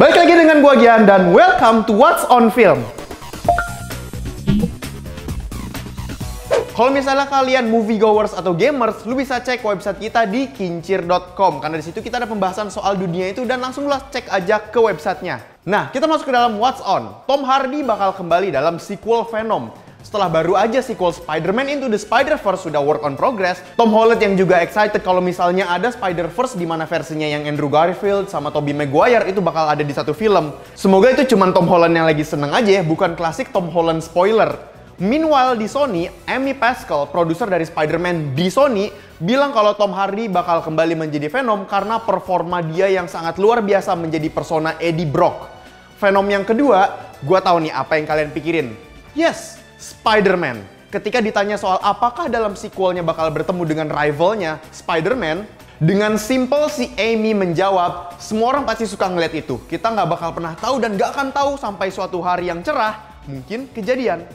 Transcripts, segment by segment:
Balik lagi dengan gua Gian dan welcome to What's on Film. Kalau misalnya kalian moviegoers atau gamers, lu bisa cek website kita di kincir.com karena di situ kita ada pembahasan soal dunia itu dan langsung lah cek aja ke websitenya. Nah, kita masuk ke dalam What's On. Tom Hardy bakal kembali dalam sequel Venom. Setelah baru aja sequel Spider-Man Into the Spider-Verse sudah work on progress, Tom Holland yang juga excited kalau misalnya ada Spider-Verse di mana versinya yang Andrew Garfield sama Tobey Maguire itu bakal ada di satu film. Semoga itu cuma Tom Holland yang lagi seneng aja ya, bukan klasik Tom Holland spoiler. Meanwhile di Sony, Amy Pascal, produser dari Spider-Man di Sony, bilang kalau Tom Hardy bakal kembali menjadi Venom karena performa dia yang sangat luar biasa menjadi persona Eddie Brock. Venom yang kedua, gue tahu nih apa yang kalian pikirin. Yes, Spider-Man. Ketika ditanya soal apakah dalam sequelnya bakal bertemu dengan rivalnya, Spider-Man, dengan simple si Amy menjawab, semua orang pasti suka ngeliat itu. Kita nggak bakal pernah tahu dan nggak akan tahu sampai suatu hari yang cerah, mungkin kejadian.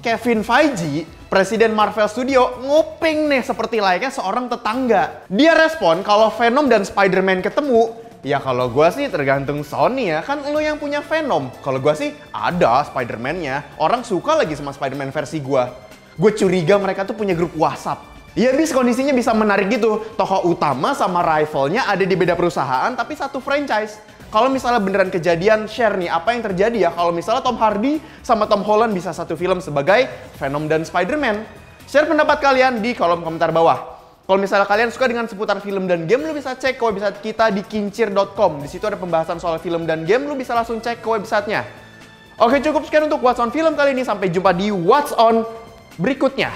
Kevin Feige, presiden Marvel Studio, nguping nih seperti layaknya seorang tetangga. Dia respon kalau Venom dan Spider-Man ketemu, ya kalau gue sih tergantung Sony ya, kan lo yang punya Venom. Kalau gue sih ada Spider-Man-nya, orang suka lagi sama Spider-Man versi gue. Gue curiga mereka tuh punya grup WhatsApp. Ya bis kondisinya bisa menarik gitu. Tokoh utama sama rivalnya ada di beda perusahaan tapi satu franchise kalau misalnya beneran kejadian, share nih apa yang terjadi ya kalau misalnya Tom Hardy sama Tom Holland bisa satu film sebagai Venom dan Spider-Man. Share pendapat kalian di kolom komentar bawah. Kalau misalnya kalian suka dengan seputar film dan game, lu bisa cek ke website kita di kincir.com. Di situ ada pembahasan soal film dan game, lu bisa langsung cek ke websitenya. Oke, cukup sekian untuk What's On Film kali ini. Sampai jumpa di What's On berikutnya.